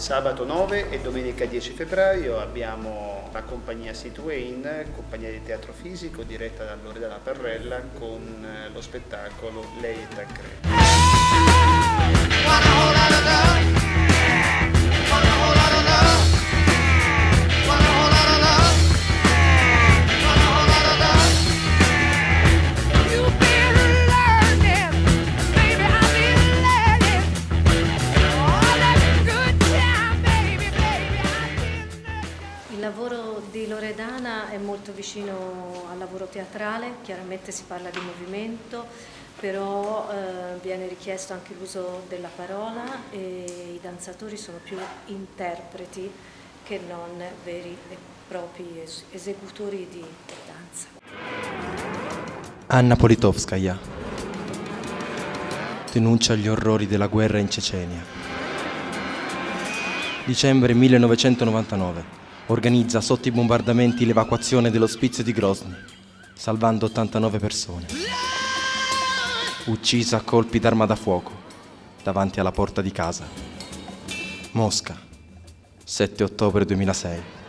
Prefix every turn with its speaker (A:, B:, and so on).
A: Sabato 9 e domenica 10 febbraio abbiamo la compagnia Situain, compagnia di teatro fisico diretta da Loredana Perrella con eh, lo spettacolo Lei e Tancredi.
B: Lavoro di Loredana è molto vicino al lavoro teatrale, chiaramente si parla di movimento, però eh, viene richiesto anche l'uso della parola e i danzatori sono più interpreti che non veri e propri es- esecutori di danza.
C: Anna Politovskaya denuncia gli orrori della guerra in Cecenia. Dicembre 1999 organizza sotto i bombardamenti l'evacuazione dell'ospizio di Grozny, salvando 89 persone. Uccisa a colpi d'arma da fuoco davanti alla porta di casa. Mosca, 7 ottobre 2006.